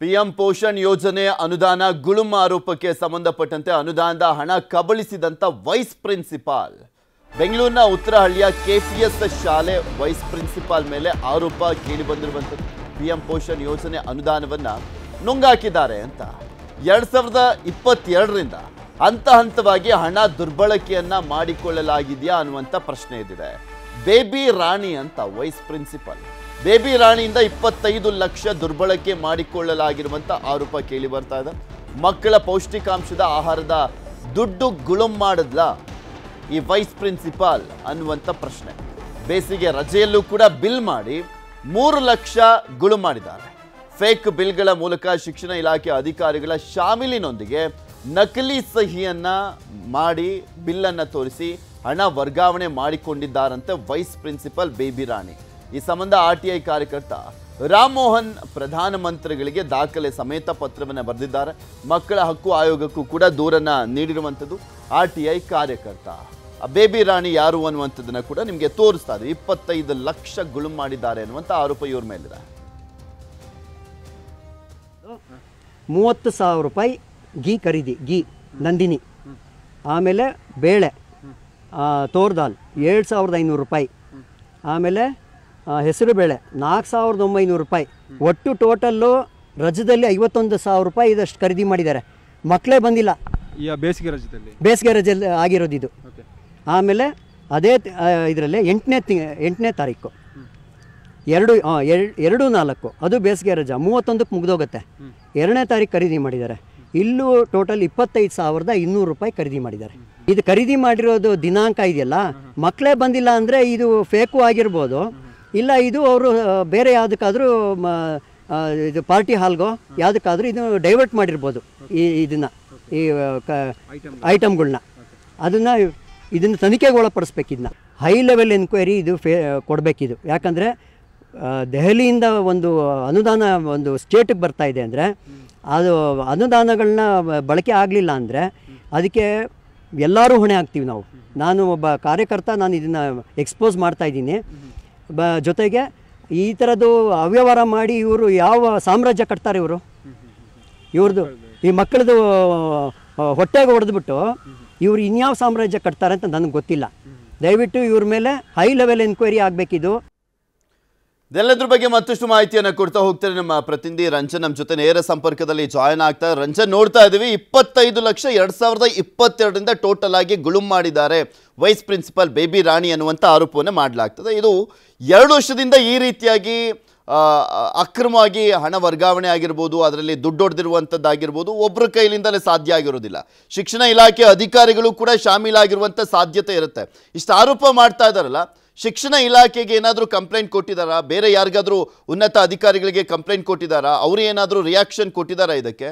PM Poshan ಯೋಜನೆ ಅನುದಾನ ಗುಳುಮ ಆರೋಪಕ್ಕೆ ಸಂಬಂಧಪಟ್ಟಂತೆ ಅನುದಾನದ ಹಣ ಕಬಳಿಸಿದಂತ ವೈಸ್ ಪ್ರಿನ್ಸಿಪಾಲ್. ಬೆಂಗಳೂರಿನ ಉತ್ತರಹಳ್ಳಿಯ ಕೆಪಿಎಸ್ ಶಾಲೆ ವೈಸ್ ಪ್ರಿನ್ಸಿಪಾಲ್ ಮೇಲೆ ಆರೋಪ ಕೇಳಿ ಬಂದಿರುವಂಥದ್ದು ಪಿಎಂ ಪೋಷಣ್ ಯೋಜನೆ ಅನುದಾನವನ್ನ ನುಂಗಾಕಿದ್ದಾರೆ ಅಂತ. ಎರಡು ಸಾವಿರದ ಇಪ್ಪತ್ತೆರಡರಿಂದ ಹಂತ ಹಂತವಾಗಿ ಹಣ ದುರ್ಬಳಕೆಯನ್ನು ಮಾಡಿಕೊಳ್ಳಲಾಗಿದೆಯಾ ಅನ್ನುವಂಥ ಪ್ರಶ್ನೆ ಎದ್ದಿದೆ. ಬೇಬಿ ರಾಣಿ ಅಂತ ವೈಸ್ ಪ್ರಿನ್ಸಿಪಲ್. ಬೇಬಿ ರಾಣಿಯಿಂದ ಇಪ್ಪತ್ತೈದು ಲಕ್ಷ ದುರ್ಬಳಕೆ ಮಾಡಿಕೊಳ್ಳಲಾಗಿರುವಂಥ ಆರೋಪ ಕೇಳಿ ಬರ್ತಾ ಇದೆ. ಮಕ್ಕಳ ಪೌಷ್ಟಿಕಾಂಶದ ಆಹಾರದ ದುಡ್ಡು ಗುಳುಂ ಮಾಡಿದ್ಲಾ? ಈ ವೈಸ್ ಪ್ರಿನ್ಸಿಪಾಲ್ ಅನ್ನುವಂಥ ಪ್ರಶ್ನೆ. ಬೇಸಿಗೆ ರಜೆಯಲ್ಲೂ ಕೂಡ ಬಿಲ್ ಮಾಡಿ ಮೂರು ಲಕ್ಷ ಗುಳು ಮಾಡಿದ್ದಾರೆ. ಫೇಕ್ ಬಿಲ್ಗಳ ಮೂಲಕ ಶಿಕ್ಷಣ ಇಲಾಖೆ ಅಧಿಕಾರಿಗಳ ಶಾಮಿಲಿನೊಂದಿಗೆ ನಕಲಿ ಸಹಿಯನ್ನ ಮಾಡಿ ಬಿಲ್ಲನ್ನು ತೋರಿಸಿ ಹಣ ವರ್ಗಾವಣೆ ಮಾಡಿಕೊಂಡಿದ್ದಾರಂತೆ ವೈಸ್ ಪ್ರಿನ್ಸಿಪಲ್ ಬೇಬಿ ರಾಣಿ. ಈ ಸಂಬಂಧ ಆರ್ ಟಿ ಐ ಕಾರ್ಯಕರ್ತ ರಾಮಮೋಹನ್ ಪ್ರಧಾನಮಂತ್ರಿಗಳಿಗೆ ದಾಖಲೆ ಸಮೇತ ಪತ್ರವನ್ನು ಬರೆದಿದ್ದಾರೆ. ಮಕ್ಕಳ ಹಕ್ಕು ಆಯೋಗಕ್ಕೂ ಕೂಡ ದೂರನ್ನ ನೀಡಿರುವಂಥದ್ದು ಆರ್ ಟಿ ಐ ಕಾರ್ಯಕರ್ತ. ಬೇಬಿ ರಾಣಿ ಯಾರು ಅನ್ನುವಂಥದ್ದನ್ನು ಕೂಡ ನಿಮಗೆ ತೋರಿಸ್ತಾ ಇದೆ. ಇಪ್ಪತ್ತೈದು ಲಕ್ಷ ಗುಳು ಮಾಡಿದ್ದಾರೆ ಅನ್ನುವಂಥ ಆರೋಪ ಇವ್ರ ಮೇಲಿದೆ. ಮೂವತ್ತು ಸಾವಿರ ರೂಪಾಯಿ ಗೀ ಖರೀದಿ ಗೀ ನಂದಿನಿ, ಆಮೇಲೆ ಬೇಳೆ ತೋರ್ದಾಲ್ ತೋರ್ ದಾಲ್ ಏಳು ಸಾವಿರದ ಐನೂರು ರೂಪಾಯಿ, ಆಮೇಲೆ ಹೆಸರು ಬೇಳೆ. ನಾಲ್ಕು ಸಾವಿರದ ಒಂಬೈನೂರು ರೂಪಾಯಿ. ಒಟ್ಟು ಟೋಟಲ್ಲು ರಜದಲ್ಲಿ ಐವತ್ತೊಂದು ಸಾವಿರ ರೂಪಾಯಿ ಇದಷ್ಟು ಖರೀದಿ ಮಾಡಿದ್ದಾರೆ. ಮಕ್ಕಳೇ ಬಂದಿಲ್ಲ. ಬೇಸಿಗೆ ರಜದಲ್ಲಿ? ಬೇಸಿಗೆ ರಜಲ್ಲಿ ಆಗಿರೋದು ಇದು. ಆಮೇಲೆ ಅದೇ ಇದರಲ್ಲಿ ಎಂಟನೇ ತಿಂಗ ಎಂಟನೇ ತಾರೀಕು. ಎರಡು ಎರಡು ನಾಲ್ಕು. ಅದು ಬೇಸಿಗೆ ರಜಾ. ಮೂವತ್ತೊಂದಕ್ಕೆ ಮುಗ್ದೋಗುತ್ತೆ. ಎರಡನೇ ತಾರೀಕು ಖರೀದಿ ಮಾಡಿದ್ದಾರೆ. ಇಲ್ಲೂ ಟೋಟಲ್ ಇಪ್ಪತ್ತೈದು ಸಾವಿರದ ಇನ್ನೂರು ರೂಪಾಯಿ ಖರೀದಿ ಮಾಡಿದ್ದಾರೆ. ಇದು ಖರೀದಿ ಮಾಡಿರೋದು ದಿನಾಂಕ ಇದೆಯಲ್ಲ ಮಕ್ಕಳೇ ಬಂದಿಲ್ಲ ಅಂದರೆ ಇದು ಫೇಕು ಆಗಿರ್ಬೋದು. ಇಲ್ಲ, ಇದು ಅವರು ಬೇರೆ ಯಾವುದಕ್ಕಾದರೂ ಇದು ಪಾರ್ಟಿ ಹಾಲ್ಗೋ, ಯಾವುದಕ್ಕಾದರೂ ಇದು ಡೈವರ್ಟ್ ಮಾಡಿರ್ಬೋದು ಈ, ಇದನ್ನು, ಈ ಕ, ಐಟಮ್ಗಳನ್ನ. ಅದನ್ನು ಇದನ್ನು ತನಿಖೆಗೆ ಒಳಪಡಿಸ್ಬೇಕು ಇದನ್ನ ಹೈ ಲೆವೆಲ್ ಎನ್ಕ್ವೈರಿ ಇದು ಫೇ, ಕೊಡಬೇಕಿದು. ಯಾಕಂದರೆ ದೆಹಲಿಯಿಂದ ಒಂದು ಅನುದಾನ, ಒಂದು ಸ್ಟೇಟಿಗೆ ಬರ್ತಾ ಇದೆ ಅಂದರೆ, ಅದು ಅನುದಾನಗಳನ್ನ ಬಳಕೆ ಆಗಲಿಲ್ಲ ಅಂದರೆ, ಅದಕ್ಕೆ ಎಲ್ಲರೂ ಹೊಣೆ ಆಗ್ತೀವಿ ನಾವು. ನಾನು ಒಬ್ಬ ಕಾರ್ಯಕರ್ತ, ನಾನು ಇದನ್ನು ಎಕ್ಸ್ಪೋಸ್ ಮಾಡ್ತಾ ಇದ್ದೀನಿ. ಬ, ಜೊತೆಗೆ ಈ ಥರದ್ದು ಅವ್ಯವಹಾರ ಮಾಡಿ ಇವರು ಯಾವ ಸಾಮ್ರಾಜ್ಯ ಕಟ್ತಾರೆ ಇವರು? ಇವ್ರದ್ದು ಈ ಮಕ್ಕಳದು ಹೊಟ್ಟೆಗೆ ಹೊಡೆದ್ಬಿಟ್ಟು ಇವ್ರು ಇನ್ಯಾವ ಸಾಮ್ರಾಜ್ಯ ಕಟ್ತಾರೆ ಅಂತ ನನಗೆ ಗೊತ್ತಿಲ್ಲ. ದಯವಿಟ್ಟು ಇವ್ರ ಮೇಲೆ ಹೈ ಲೆವೆಲ್ ಎನ್ಕ್ವೈರಿ ಆಗಬೇಕಿದು. ಇದೆಲ್ಲದ್ರ ಬಗ್ಗೆ ಮತ್ತಷ್ಟು ಮಾಹಿತಿಯನ್ನು ಕೊಡ್ತಾ ಹೋಗ್ತಾರೆ ನಮ್ಮ ಪ್ರತಿನಿಧಿ ರಂಜನ್. ನಮ್ಮ ಜೊತೆ ನೇರ ಸಂಪರ್ಕದಲ್ಲಿ ಜಾಯ್ನ್ ಆಗ್ತಾ ರಂಜನ್, ನೋಡ್ತಾ ಇದ್ದೀವಿ, ಇಪ್ಪತ್ತೈದು ಲಕ್ಷ ಎರಡು ಸಾವಿರದ ಇಪ್ಪತ್ತೆರಡರಿಂದ ಟೋಟಲ್ ಆಗಿ ಗುಳುಂ ಮಾಡಿದ್ದಾರೆ. ವೈಸ್ ಪ್ರಿನ್ಸಿಪಲ್ ಬೇಬಿ ರಾಣಿ ಅನ್ನುವಂಥ ಆರೋಪವನ್ನು ಮಾಡಲಾಗ್ತದೆ. ಇದು ಎರಡು ವರ್ಷದಿಂದ ಈ ರೀತಿಯಾಗಿ ಅಕ್ರಮವಾಗಿ ಹಣ ವರ್ಗಾವಣೆ ಆಗಿರ್ಬೋದು, ಅದರಲ್ಲಿ ದುಡ್ಡು ಹೊಡೆದಿರುವಂಥದ್ದಾಗಿರ್ಬೋದು ಒಬ್ಬರ ಕೈಲಿಂದಲೇ ಸಾಧ್ಯ ಆಗಿರೋದಿಲ್ಲ. ಶಿಕ್ಷಣ ಇಲಾಖೆ ಅಧಿಕಾರಿಗಳು ಕೂಡ ಶಾಮೀಲಾಗಿರುವಂಥ ಸಾಧ್ಯತೆ ಇರುತ್ತೆ. ಇಷ್ಟು ಆರೋಪ ಮಾಡ್ತಾ ಇದ್ದಾರಲ್ಲ ಶಿಕ್ಷಣ ಇಲಾಖೆಗೆ ಏನಾದರೂ ಕಂಪ್ಲೇಂಟ್ ಕೊಟ್ಟಿದ್ದಾರಾ ಬೇರೆ ಯಾರಿಗಾದರೂ ಉನ್ನತ ಅಧಿಕಾರಿಗಳಿಗೆ ಕಂಪ್ಲೇಂಟ್ ಕೊಟ್ಟಿದ್ದಾರಾ ಅವರು ಏನಾದರೂ ರಿಯಾಕ್ಷನ್ ಕೊಟ್ಟಿದ್ದಾರಾ ಇದಕ್ಕೆ?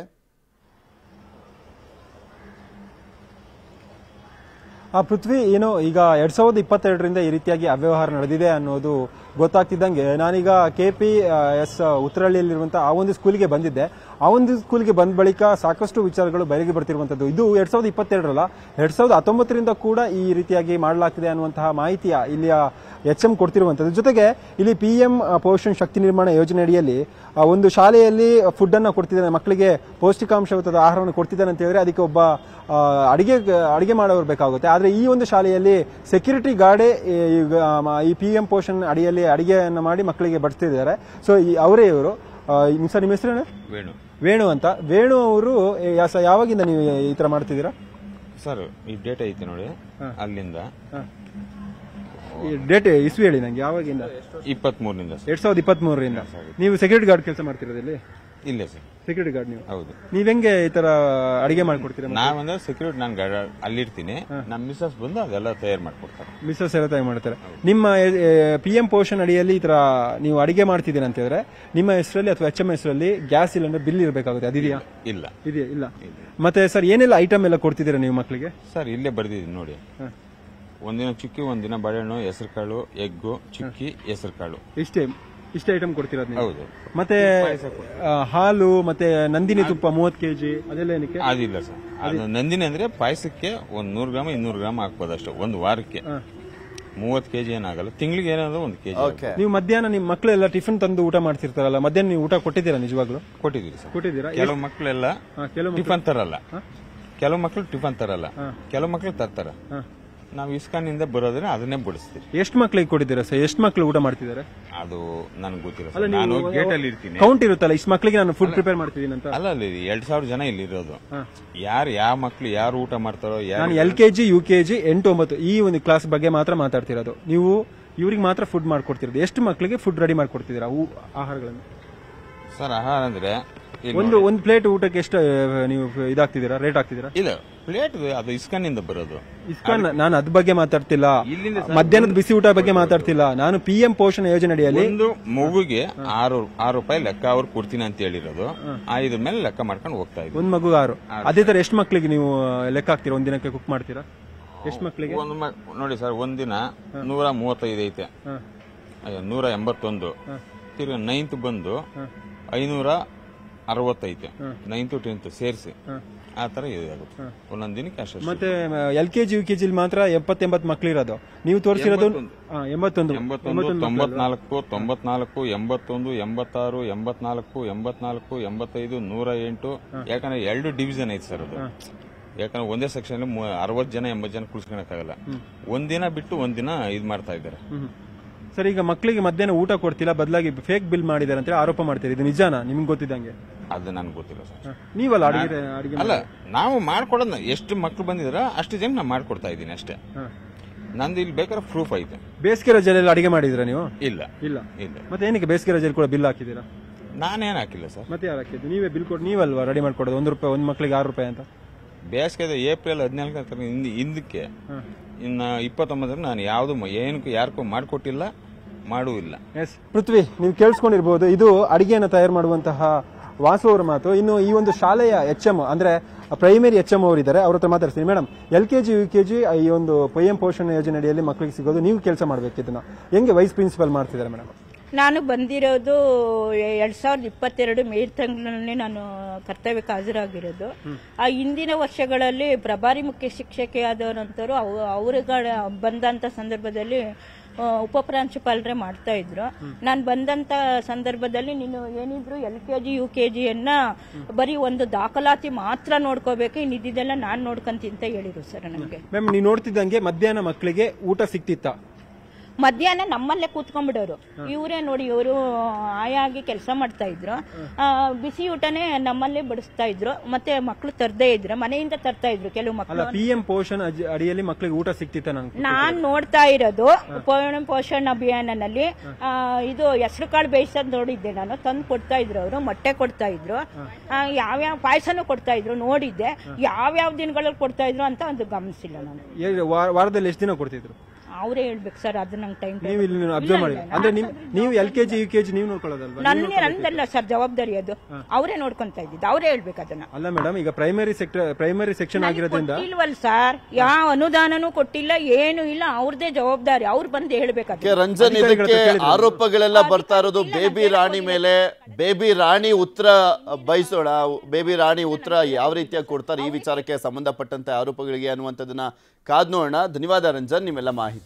ಆ, ಪೃಥ್ವಿ, ಏನು, ಈಗ ಎರಡ್ ಸಾವಿರದ ಇಪ್ಪತ್ತೆರಡರಿಂದ ಈ ರೀತಿಯಾಗಿ ಅವ್ಯವಹಾರ ನಡೆದಿದೆ ಅನ್ನೋದು ಗೊತ್ತಾಗ್ತಿದ್ದಂಗೆ. ನಾನೀಗ ಕೆ ಪಿ ಎಸ್, ಉತ್ತರಹಳ್ಳಿಯಲ್ಲಿರುವಂತಹ ಆ ಒಂದು ಸ್ಕೂಲಿಗೆ ಬಂದಿದ್ದೆ. ಆ ಒಂದು ಸ್ಕೂಲ್ಗೆ ಬಂದ ಬಳಿಕ ಸಾಕಷ್ಟು ವಿಚಾರಗಳು ಬಯಲಿಗೆ ಬರ್ತಿರುವಂತದ್ದು. ಇದು ಎರಡ್ ಸಾವಿರದ ಇಪ್ಪತ್ತೆರಡರಲ್ಲ. ಎರಡ್ ಸಾವಿರದ ಹತ್ತೊಂಬತ್ತರಿಂದ ಕೂಡ ಈ ರೀತಿಯಾಗಿ ಮಾಡಲಾಗ್ತಿದೆ ಅನ್ನುವಂತಹ ಮಾಹಿತಿಯ ಇಲ್ಲಿಯ ಎಚ್ ಎಂ ಕೊಡ್ತಿರುವಂಥದ್ದು. ಜೊತೆಗೆ ಇಲ್ಲಿ ಪಿ ಎಂ ಪೋಷಣ್ ಶಕ್ತಿ ನಿರ್ಮಾಣ ಯೋಜನೆ ಅಡಿಯಲ್ಲಿ ಒಂದು ಶಾಲೆಯಲ್ಲಿ ಫುಡ್ಡನ್ನು ಅನ್ನ ಕೊಡ್ತಿದ್ದಾನೆ ಮಕ್ಕಳಿಗೆ ಪೌಷ್ಟಿಕಾಂಶಯುತದ ಆಹಾರವನ್ನು ಕೊಡ್ತಿದ್ದಾನೆ ಅಂತ ಹೇಳಿದ್ರೆ ಅದಕ್ಕೆ ಒಬ್ಬ ಅಡಿಗೆ ಅಡಿಗೆ ಮಾಡೋರು ಬೇಕಾಗುತ್ತೆ. ಆದರೆ ಈ ಒಂದು ಶಾಲೆಯಲ್ಲಿ ಸೆಕ್ಯೂರಿಟಿ ಗಾರ್ಡೇ ಈಗ ಈ ಪಿ ಎಂ ಪೋಷಣ್ ಅಡಿಯಲ್ಲಿ ಅಡಿಗೆಯನ್ನು ಮಾಡಿ ಮಕ್ಕಳಿಗೆ ಬಡಿಸ್ತಿದ್ದಾರೆ. ಸೊ ಅವರೇ ಇವರು. ಸರ್ ನಿಮ್ಮ ಹೆಸರೇನು ವೇಣು. ವೇಣು ಅಂತ. ವೇಣು ಅವರು ಯಾವಾಗಿಂದ ನೀವು ಈ ತರ ಮಾಡ್ತಿದ್ದೀರಾ? ಸರ್ ಈ ಡೇಟ್ ಐತೆ ನೋಡಿ. ಅಲ್ಲಿಂದ. ಡೇಟ್ ಇಸ್ವಿ ಹೇಳಿ ನಂಗೆ ಯಾವಾಗಿಂದ? ಇಪ್ಪತ್ಮೂರಿಂದ ಎರಡ್ ಸಾವಿರದ ಇಪ್ಪತ್ತ್ ಮೂರರಿಂದ ನೀವು ಸೆಕ್ಯೂರಿಟಿ ಗಾರ್ಡ್ ಕೆಲಸ ಮಾಡ್ತಿರೋದಿಲ್ಲಿ ಇಲ್ಲ? ಸರ್. ಸೆಕ್ಯೂರಿಟಿ ಗಾರ್ಡ್ ನೀವು? ಹೌದು. ನೀವ್ ಹೆಂಗೆ ಈ ತರ ಅಡಿಗೆ ಮಾಡ್ಕೊಡ್ತೀರಾ ನಾವಂದ್ರೆ ಸೆಕ್ಯೂರಿಟಿ ನಾನು ಅಲ್ಲಿರ್ತೀನಿ. ನಮ್ಮ ಮಿಸ್ಸಸ್ ಬಂದು ಅದೆಲ್ಲ ತಯಾರು ಮಾಡ್ಕೊಡ್ತಾರೆ. ಮಿಸ್ಸಸ್ ಎಲ್ಲ ತಯಾರು ಮಾಡ್ತಾರೆ. ನಿಮ್ಮ ಪಿ ಎಂ ಪೋಷನ್ ಅಡಿಯಲ್ಲಿ ಈ ತರ ನೀವು ಅಡಿಗೆ ಮಾಡ್ತಿದ್ದೀರ ಅಂತ ಹೇಳಿದ್ರೆ ನಿಮ್ಮ ಹೆಸರಲ್ಲಿ ಅಥವಾ ಎಚ್ ಎಂ ಹೆಸರಲ್ಲಿ ಗ್ಯಾಸ್ ಸಿಲಿಂಡರ್ ಬಿಲ್ ಇರಬೇಕಾಗುತ್ತೆ. ಅದಿದೆಯಾ? ಇಲ್ಲ. ಇದೆಯಾ? ಇಲ್ಲ. ಮತ್ತೆ ಸರ್ ಏನೆಲ್ಲ ಐಟಮ್ ಎಲ್ಲ ಕೊಡ್ತಿದ್ದೀರಾ ನೀವು ಮಕ್ಕಳಿಗೆ ಸರ್ ಇಲ್ಲೇ ಬರ್ದಿದ್ದೀನಿ ನೋಡಿ. ಒಂದಿನ ಚುಕ್ಕಿ ಒಂದಿನ ಬಾಳೆಹಣ್ಣು ಹೆಸರು ಕಾಳು ಎಗ್ಗು ಚುಕ್ಕಿ ಹೆಸರು ಕಾಳು ಇಷ್ಟೇ ಇಷ್ಟೇ ಐಟಮ್ ಕೊಡ್ತಿರೋದು ನೀವು? ಹೌದು. ಮತ್ತೆ ಆ, ಹಾಲು ಮತ್ತೆ ನಂದಿನಿ ತುಪ್ಪ ಮೂವತ್ ಕೆಜಿ ಅದೆಲ್ಲ ಏನಕ್ಕೆ? ಅದಿಲ್ಲ ಸರ್. ಅದು ನಂದಿನಿ ಅಂದ್ರೆ ಪಾಯಸಕ್ಕೆ ಒಂದ್ ನೂರು ಗ್ರಾಮ್ ಇನ್ನೂರು ಗ್ರಾಮ್ ಹಾಕ್ಬೋದು ಅಷ್ಟೇ ಒಂದು ವಾರಕ್ಕೆ. ಮೂವತ್ತು ಕೆಜಿ ಏನಾಗಲ್ಲ ತಿಂಗಳಿಗೆ ಏನಾದ್ರು ಒಂದು ಕೆಜಿ ಓಕೆ ನೀವು ಮಧ್ಯಾಹ್ನ ನಿಮ್ಮ ಮಕ್ಕಳೆಲ್ಲ ಟಿಫಿನ್ ತಂದು ಊಟ ಮಾಡ್ತಿರ್ತಾರಲ್ಲ ಮಧ್ಯಾಹ್ನ ನೀವು ಊಟ ಕೊಟ್ಟಿದ್ದೀರಾ ನಿಜವಾಗ್ಲೂ? ಕೊಟ್ಟಿದ್ದೀರಿ ಸರ್. ಕೊಟ್ಟಿದ್ದೀರಾ? ಕೆಲವು ಮಕ್ಕಳೆಲ್ಲ ಹಾ, ಕೆಲವು ಟಿಫನ್ ತರಲ್ಲ. ಕೆಲವು ಮಕ್ಕಳು ಟಿಫನ್ ತರಲ್ಲ. ಕೆಲವು ಮಕ್ಕಳು ತರ್ತಾರ. ಹಾ. ನಾವು ಇಸ್ಕಾನಿಂದ ಬರೋದ್ರೆ ಅದನ್ನೇ ಬಿಡಿಸ್ತೀವಿ. ಎಷ್ಟು ಮಕ್ಳಿಗೆ ಕೊಟ್ಟಿದ್ದೀರಾ ಸರ್? ಎಷ್ಟು ಮಕ್ಳು ಊಟ ಮಾಡ್ತಿದ್ದಾರೆ? ಅದು ನನಗೆ ಗೊತ್ತಿಲ್ಲ ಸರ್. ನಾನು ಗೇಟ್ ಅಲ್ಲಿ ಇರ್ತೀನಿ. ಕೌಂಟ್ ಇರುತ್ತಲ್ಲ ಇಷ್ಟು ಮಕ್ಳಿಗೆ ನಾನು ಫುಡ್ ಪ್ರಿಪೇರ್ ಮಾಡ್ತಿದ್ದೀನಿ ಅಂತ? ಅಲ್ಲ ಅಲ್ಲಿ ಎರಡ್ ಸಾವಿರ ಜನ ಇಲ್ಲಿ ಇರೋದು ಯಾರು ಯಾವ ಮಕ್ಳು ಯಾರು ಊಟ ಮಾಡ್ತಾರೋ ಯಾರು ನಾನು L K G U K G ಎಂಟು ಒಂಬತ್ತು ಈ ಒಂದು ಕ್ಲಾಸ್ ಬಗ್ಗೆ ಮಾತ್ರ ಮಾತಾಡ್ತಿರೋದು. ನೀವು ಇವ್ರಿಗೆ ಮಾತ್ರ ಫುಡ್ ಮಾಡ್ಕೊಡ್ತಿರೋದು. ಎಷ್ಟು ಮಕ್ಳಿಗೆ ಫುಡ್ ರೆಡಿ ಮಾಡ್ಕೊಡ್ತಿದ್ದೀರಾ ಊ ಆಹಾರಗಳನ್ನು? ಸರ್ ಆಹಾರ ಅಂದ್ರೆ ಇಲ್ಲಿ ಒಂದು ಒಂದು ಪ್ಲೇಟ್ ಊಟಕ್ಕೆ ಎಷ್ಟು ಆ, ನೀವು ಇದಾಗ್ತಿದ್ದೀರಾ? ರೇಟ್ ಹಾಕ್ತಿದ್ದೀರಾ ಇಲ್ಲ ಪ್ಲೇಟ್ ಅದು ಇಸ್ಕನ್ನಿಂದ ಬರೋದು. ಇಸ್ಕನ್ ನಾನು ಅದ್ ಬಗ್ಗೆ ಮಾತಾಡ್ತಿಲ್ಲ. ಇಲ್ಲಿಂದ ಮಧ್ಯಾಹ್ನದ ಬಿಸಿ ಊಟ ಬಗ್ಗೆ ಮಾತಾಡ್ತಿಲ್ಲ. ನಾನು ಪಿ ಎಂ ಪೋಷಣ ಯೋಜನೆ ಅಡಿಯಲ್ಲಿ ಒಂದು ಮಗುಗೆ ಆರು ಆರು ರೂಪಾಯಿ ಲೆಕ್ಕ ಅವ್ರು ಕೊಡ್ತೀನಿ ಅಂತ ಹೇಳಿರೋದು. ಆ ಇದ್ರ ಮೇಲೆ ಲೆಕ್ಕ ಮಾಡ್ಕೊಂಡು ಹೋಗ್ತಾ ಇದ್ವಿ ಒಂದ್ ಮಗು ಆರು. ಅದೇ ತರ ಎಷ್ಟು ಮಕ್ಳಿಗೆ ನೀವು ಲೆಕ್ಕ ಹಾಕ್ತೀರಾ? ಒಂದಿನಕ್ಕೆ ದಿನಕ್ಕೆ ಕುಕ್ ಮಾಡ್ತೀರಾ? ಎಷ್ಟು ಮಕ್ಳಿಗೆ? ಒಂದು ಮ- ನೋಡಿ ಸರ್ ಒಂದಿನ ನೂರ ಮೂವತ್ತೈದು ಐತೆ. ಅಯ್ಯೋ, ನೂರ ಎಂಬತ್ತೊಂದು. ತಿರ್ಗ ನೈನ್ತ್ ಬಂದು ಐನೂರ ಅರವತ್ತೈತೆ. ನೈನ್ತ್ ಟೆಂತ್ ಸೇರಿಸಿ. ಆ ತರ ಇದಾಗುತ್ತೆ ಒಂದೊಂದು ದಿನಕ್ಕೆ ಅಷ್ಟೇ ಮತ್ತೆ L K G U K G ಮಾತ್ರ ಎಪ್ಪತ್ತೆಂಬತ್ತು ಮಕ್ಳು ಇರೋದು ನೀವು ತೋರಿಸಿರೋದು ಎಂಬತ್ತೊಂದು. ಎಂಬತ್ತೊಂದು. ತೊಂಬತ್ನಾಲ್ಕು ತೊಂಬತ್ನಾಲ್ಕು ಎಂಬತ್ತೊಂದು ಎಂಬತ್ತಾರು ಎಂಬತ್ನಾಲ್ಕು ಎಂಬತ್ನಾಲ್ಕು ಎಂಬತ್ತೈದು ನೂರ ಎಂಟು. ಯಾಕಂದ್ರೆ ಎರಡು ಡಿವಿಷನ್ ಐತೆ ಸರ್ ಅದು. ಯಾಕಂದ್ರೆ ಒಂದೇ ಸೆಕ್ಷನ್ ಅರವತ್ತು ಜನ ಎಂಬತ್ತು ಜನ ಕುಳಿಸ್ಕೊಳಕ್ಕಾಗಲ್ಲ. ಒಂದಿನ ಬಿಟ್ಟು ಒಂದಿನ ಇದ್ ಮಾಡ್ತಾ ಇದ್ದಾರೆ. ಸರ್ ಈಗ ಮಕ್ಕಳಿಗೆ ಮಧ್ಯಾಹ್ನ ಊಟ ಕೊಡ್ತಿಲ್ಲ ಬದಲಾಗಿ ಫೇಕ್ ಬಿಲ್ ಮಾಡಿದ್ದಾರೆ ಅಂತ ಆರೋಪ ಮಾಡ್ತೀರಿ ಇದು ನಿಜಾನ? ನಿಮ್ಗೆ ಗೊತ್ತಿದ್ದಂಗೆ? ಅದು ನನ್ಗೆ ಗೊತ್ತಿಲ್ಲ ಸರ್. ನೀವಲ್ಲ ಅಡಿಗೆ ಅಡಿಗೆ ಅಲ್ಲ ನಾವು ಮಾಡ್ಕೊಡೋದು ಎಷ್ಟು ಮಕ್ಳು ಬಂದಿದ್ರ ಅಷ್ಟು ಜನ ನಾನು ಮಾಡ್ಕೊಡ್ತಾ ಇದ್ದೀನಿ ಅಷ್ಟೇ. ನಂದು ಇಲ್ಲಿ ಬೇಕಾದ್ರೆ ಪ್ರೂಫ್ ಐತೆ. ಬೇಸಿಗೆ ರಜೆಯಲ್ಲಿ ಅಡಿಗೆ ಮಾಡಿದ್ರ ನೀವು? ಇಲ್ಲ. ಇಲ್ಲ. ಇಲ್ಲ. ಮತ್ತೆ ಏನಕ್ಕೆ ಬೇಸಿಗೆ ರಜೆಯಲ್ಲಿ ಕೂಡ ಬಿಲ್ ಹಾಕಿದ್ದೀರಾ? ನಾನೇನು ಹಾಕಿಲ್ಲ ಸರ್. ಮತ್ತೆ ಯಾರು ಹಾಕಿದ್ದು? ನೀವೇ ಬಿಲ್ ಕೊಟ್ಟು ನೀವಲ್ವಾ ರೆಡಿ ಮಾಡ್ಕೊಡೋದು? ಒಂದು ರೂಪಾಯಿ ಒಂದು ಮಕ್ಕಳಿಗೆ ಆರು ರೂಪಾಯಿ ಅಂತ? ಬೇಸಿಗೆದ ಏಪ್ರಿಲ್ ಹದಿನಾಲ್ಕು ಹಿಂದ್ ಹಿಂದಕ್ಕೆ. ಇನ್ನು ಇಪ್ಪತ್ತೊಂಬತ್ತರ ನಾನು ಯಾವುದು ಏನಕ್ಕೂ ಯಾರಿಗೂ ಮಾಡಿಕೊಟ್ಟಿಲ್ಲ. ಮಾಡೂ ಇಲ್ಲ ಎಸ್ ಪೃಥ್ವಿ ನೀವು ಕೇಳಿಸ್ಕೊಂಡಿರ್ಬೋದು ಇದು ಅಡಿಗೆಯನ್ನು ತಯಾರು ಮಾಡುವಂತಹ ವಾಸು ಅವರ ಮಾತು. ಇನ್ನು ಈ ಒಂದು ಶಾಲೆಯ ಎಚ್ ಎಂ ಅಂದ್ರೆ ಪ್ರೈಮರಿ ಎಚ್ ಎಂ ಅವರಿದ್ದಾರೆ ಅವ್ರ ಹತ್ರ ಮಾತಾಡ್ತೀನಿ madam L K G U K G ಈ ಒಂದು ಪಿ ಎಂ ಪೋಷಣ ಯೋಜನೆ ಅಡಿಯಲ್ಲಿ ಮಕ್ಕಳಿಗೆ ಸಿಗೋದು ನೀವು ಕೆಲಸ ಮಾಡಬೇಕು ಇದನ್ನ. ಹೆಂಗೆ ವೈಸ್ ಪ್ರಿನ್ಸಿಪಲ್ ಮಾಡ್ತಿದ್ದಾರೆ ಮೇಡಮ್ ನಾನು ಬಂದಿರೋದು ಎರಡ್ ಸಾವಿರದ ಇಪ್ಪತ್ತೆರಡು ಮೇ ತಿಂಗಳಲ್ಲಿ ನಾನು ಕರ್ತವ್ಯಕ್ಕೆ ಹಾಜರಾಗಿರೋದು ಆ ಹಿಂದಿನ ವರ್ಷಗಳಲ್ಲಿ ಪ್ರಭಾರಿ ಮುಖ್ಯ ಶಿಕ್ಷಕಿಯಾದವರಂತರು ಅವರುಗಳ ಬಂದಂತ ಸಂದರ್ಭದಲ್ಲಿ ಉಪಪ್ರಾಂಶುಪಾಲರೇ ಮಾಡ್ತಾ ಇದ್ರು. ನಾನು ಬಂದಂತ ಸಂದರ್ಭದಲ್ಲಿ ನೀನು ಏನಿದ್ರು L K G, U K ಜಿಯನ್ನ ಬರೀ ಒಂದು ದಾಖಲಾತಿ ಮಾತ್ರ ನೋಡ್ಕೋಬೇಕು ಇನ್ನಿದ್ದೆಲ್ಲ ನಾನು ನೋಡ್ಕೊಂತೀನಿ ಅಂತ ಹೇಳಿರು ಸರ್ ನನಗೆ. ಮ್ಯಾಮ್ ನೀವು ನೋಡ್ತಿದ್ದಂಗೆ ಮಧ್ಯಾಹ್ನ ಮಕ್ಕಳಿಗೆ ಊಟ ಸಿಕ್ತಿತ್ತಾ? ಮಧ್ಯಾಹ್ನ ನಮ್ಮಲ್ಲೇ ಕೂತ್ಕೊಂಡ್ಬಿಡೋರು. ಇವರೇ ನೋಡಿ ಇವರು ಆಯಾಗಿ ಕೆಲಸ ಮಾಡ್ತಾ ಇದ್ರು. ಬಿಸಿ ಊಟನೇ ನಮ್ಮಲ್ಲೇ ಬಡಿಸ್ತಾ ಇದ್ರು. ಮತ್ತೆ ಮಕ್ಕಳು ತರದೇ ಇದ್ರು. ಮನೆಯಿಂದ ತರ್ತಾ ಇದ್ರು ಕೆಲವು ಮಕ್ಕಳು ಪಿ ಎಂ ಪೋಷಣ ಅಡಿಯಲ್ಲಿ ಮಕ್ಕಳಿಗೆ ಊಟ ಸಿಕ್ತಿತ್ತ ನಾನ್ ನೋಡ್ತಾ ಇರೋದು ಪೋಷಣ್ ಪೋಷಣ ಅಭಿಯಾನನಲ್ಲಿ ಆ, ಇದು ಹೆಸರು ಕಾಳು ಬೇಯಿಸೋದು ನೋಡಿದ್ದೆ ನಾನು. ತಂದು ಕೊಡ್ತಾ ಇದ್ರು ಅವರು ಮೊಟ್ಟೆ ಕೊಡ್ತಾ ಇದ್ರು. ಯಾವ್ಯಾವ ಪಾಯಸನೂ ಕೊಡ್ತಾ ಇದ್ರು ನೋಡಿದ್ದೆ. ಯಾವ್ಯಾವ ದಿನಗಳಲ್ಲಿ ಕೊಡ್ತಾ ಇದ್ರು ಅಂತ ಒಂದು ಗಮನಿಸಿಲ್ಲ ನಾನು. ವಾರದಲ್ಲಿ ಎಷ್ಟು ದಿನ ಕೊಡ್ತಿದ್ರು? ಅವರೇ ಹೇಳ್ಬೇಕು ಸರ್ ಅದು ನಂಗೆ ಟೈಮ್ ನೀವು ಇಲ್ಲಿ ಅಬ್ಸರ್ವ್ ಮಾಡಿ. ಅಂದ್ರೆ ನಿಮ್ ನೀವು L K G U K G ನೀವು ನೋಡ್ಕೊಳ್ಳೋದಲ್ವಾ? ನನ್ನ ನಂದಲ್ಲ ಸರ್ ಜವಾಬ್ದಾರಿ ಅದು. ಅವರೇ ನೋಡ್ಕೊಂತ ಇದ್ದಿದ್ದು ಅವರೇ ಹೇಳ್ಬೇಕು ಅದನ್ನ. ಅಲ್ಲ ಮೇಡಮ್ ಈಗ ಪ್ರೈಮರಿ ಸೆಕ್ಟರ್ ಪ್ರೈಮರಿ ಸೆಕ್ಷನ್ ಆಗಿರೋದ್ರಿಂದ ಇಲ್ವಲ್ ಸರ್. ಯಾವ ಅನುದಾನನೂ ಕೊಟ್ಟಿಲ್ಲ ಏನು ಇಲ್ಲ ಅವ್ರದೇ ಜವಾಬ್ದಾರಿ. ಅವ್ರು ಬಂದು ಹೇಳ್ಬೇಕು ರಂಜನ್ ಇದಕ್ಕೆ ಆರೋಪಗಳೆಲ್ಲ ಬರ್ತಾ ಇರೋದು ಬೇಬಿ ರಾಣಿ ಮೇಲೆ. ಬೇಬಿ ರಾಣಿ ಉತ್ತರ ಬಯಸೋಣ ಬೇಬಿ ರಾಣಿ ಉತ್ತರ ಯಾವ ರೀತಿಯಾಗಿ ಕೊಡ್ತಾರೆ ಈ ವಿಚಾರಕ್ಕೆ ಸಂಬಂಧಪಟ್ಟಂತೆ ಆರೋಪಗಳಿಗೆ ಅನ್ನುವಂಥದ್ದನ್ನ ಕಾದ್ ನೋಡೋಣ. ಧನ್ಯವಾದ ರಂಜನ್ ನಿಮ್ಮೆಲ್ಲ